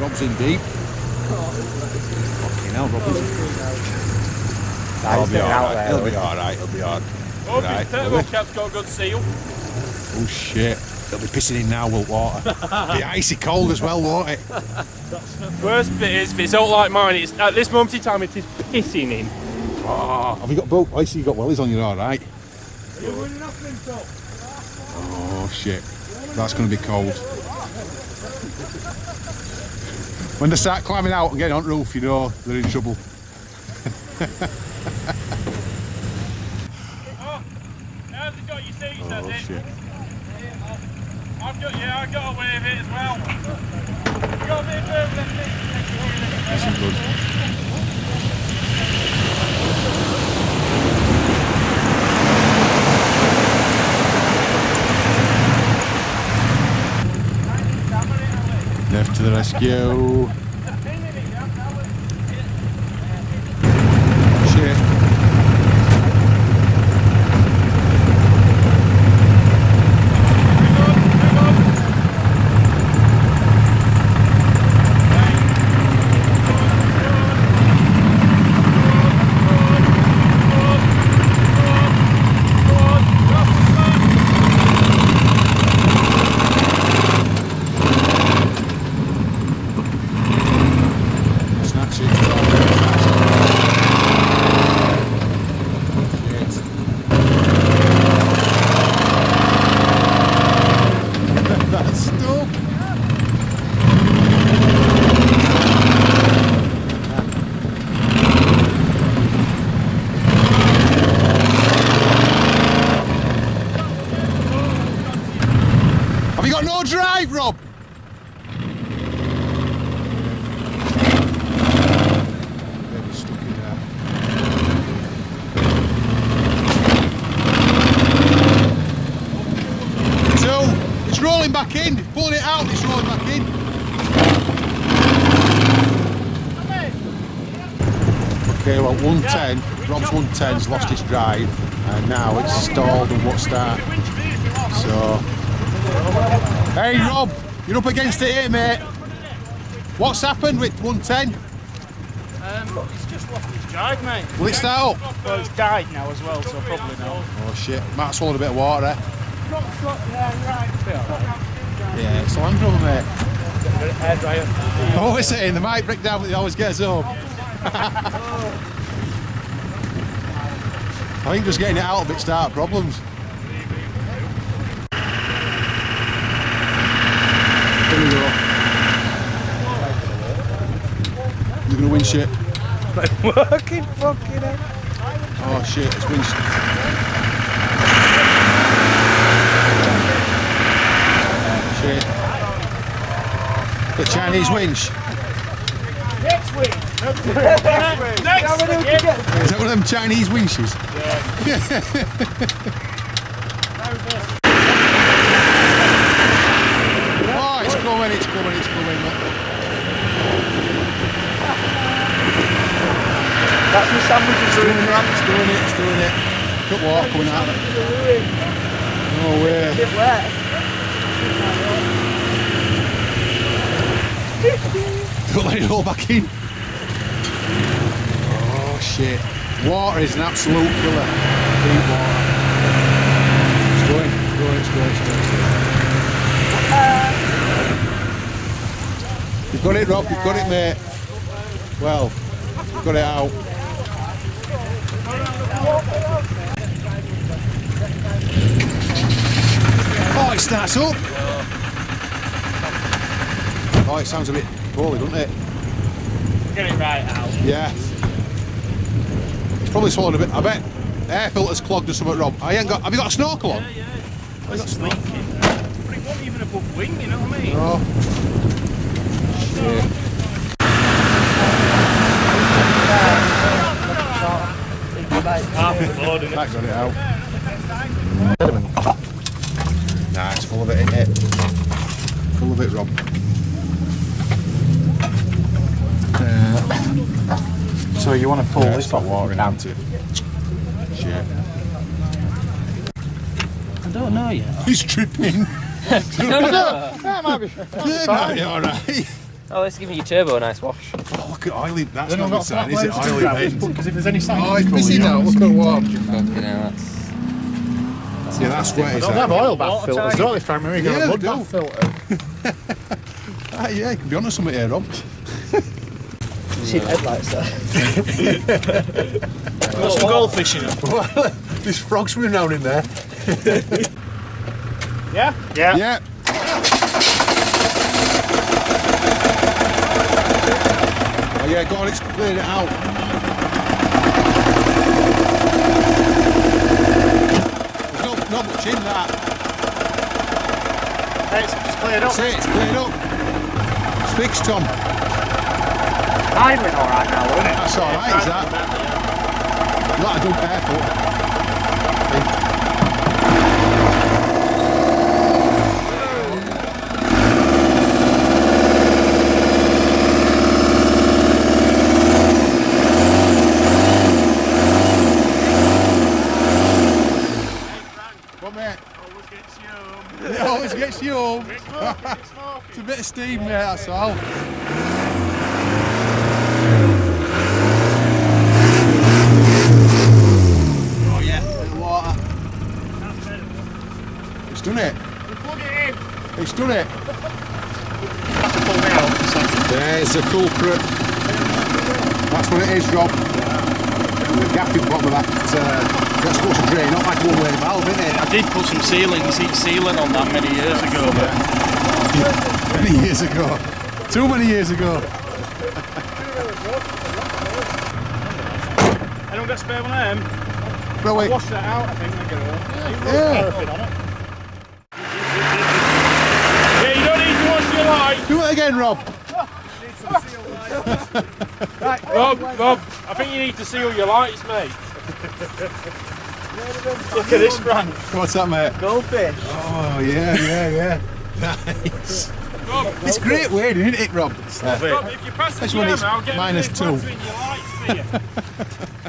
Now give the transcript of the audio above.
Rob's in deep. Fucking hell, Rob is. He'll be alright. He'll be alright. He'll be alright. Oh, Right, his turbo cap's got a good seal. Oh shit. It'll be pissing in now, Wilt water. be icy cold as well, won't it? Worst bit is, if it's out like mine, it's at this moment in time, it is pissing in. Oh, have you got boat? I see you got wellies on you, alright. Oh shit. That's going to be cold. When they start climbing out and getting on the roof, you know they're in trouble. Oh, it got your seats, Oh it? shit. I've got, yeah, I got away with it as well. Got a bit of. This is good. To the rescue. Shit. Snatch it. Shit. That's stuck. Have you got no drive, Rob? Maybe stuck in there. Two. It's rolling back in. Pulling it out. It's rolling back in. Okay, well, 110. Rob's 110's lost his drive, and now it's stalled and won't start. So, hey, Rob, you're up against it here, mate. What's happened with 110? Um, it's just lost its drive, mate. Will it start up? Well, it's died now as well, so probably not. Oh shit, might have swallowed a bit of water there. Yeah, right. Yeah, it's a Land Rover, mate. Air dryer. Oh, is it in? They might break down, but they always get us home. I think just getting it out of it start problems. Here we go. You're gonna win shit. Working fucking hell. Oh shit, it's win The Chinese winch. Next week. Next week. Next week. Is that one of them Chinese winches? oh, it's coming, it's coming, it's coming. That's my sandwich It's doing it, it's doing it, it's doing it. Got water coming out. No oh, way. Don't let it all back in. Oh shit. Water is an absolute killer. Deep water. It's going, it's going, it's going, it's going. It's going. You've got it, Rob, you've got it, mate. Well, you've got it out. Oh, it starts up. Oh, it sounds a bit poorly, doesn't it? Get it right out. Yeah. It's probably swallowed a bit. I bet air filter's clogged or something, Rob. I ain't got. Have you got a snorkel on? Yeah, yeah. It's leaking. But it wasn't even above wing, you know what I mean? No. Shit. Half a load in it. That got it out. Nah, it's full of it, ain't it? Full of it, Rob. So you want to pull Yeah, this it's off? water in it, Can't hasn't it? Shit. I don't know yet. He's tripping. That might be. yeah, might be alright. Oh, let's give you your turbo a nice wash. Oh, look at oily. That's Then not I've the sign, is it? blades Oily bend. Because if there's any sign Oh, of it's trouble, busy you now. know, Look at what. Fucking hell, that's. Yeah, that's wet. They is don't have oil bath Water filters, tank. don't they, Frank? Maybe you Yeah, got a mud bath filter. Ah, yeah, you can be onto something here, Rob. See the headlights there. Got some goldfish in it. There's frogs swimming around in there. Yeah? Yeah. Yeah. Oh, yeah, go on, it's cleared it out. There's not, not much in that. Hey, it's just cleared up. That's it, it's cleared up. It's fixed, Idling all right now, isn't it? That's all right, is that? Like to do barefoot. It always gets you home. It's smoking, it's smoking. It's a bit of steam, mate, that's all. Oh yeah, bit of water. It's done it. Plug it in. It's done it. Have to pull me out. So. There's a culprit. That's what it is, Rob. The gap in the bottom of that, uh, that's supposed to drain, not like one-way valve, isn't it? I did put some sealings, heat sealing on that many years ago, but Many years ago. Too many years ago. Anyone got a spare one of them? No, wait. Wash that out, I think. I get it. Yeah. Yeah, you don't need to wash your light. Do it again, Rob. Rob, Rob, I think you need to seal your lights, mate. Look at this, Frank. What's that, mate? Goldfish. Oh, yeah, yeah, yeah. Nice. Rob, It's great weight, isn't it, Rob? Rob, if you pass the Especially it's camera, I'll get minus a two.